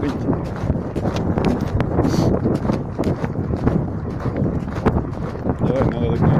быть. Давай, надо догнать.